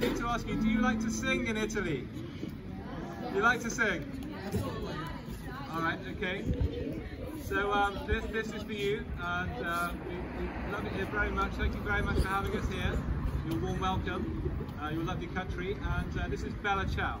need to ask you, do you like to sing in Italy? You like to sing? All right, okay. So um, this, this is for you, and uh, we, we love it here very much. Thank you very much for having us here. Your warm welcome, uh, your lovely country, and uh, this is Bella Ciao.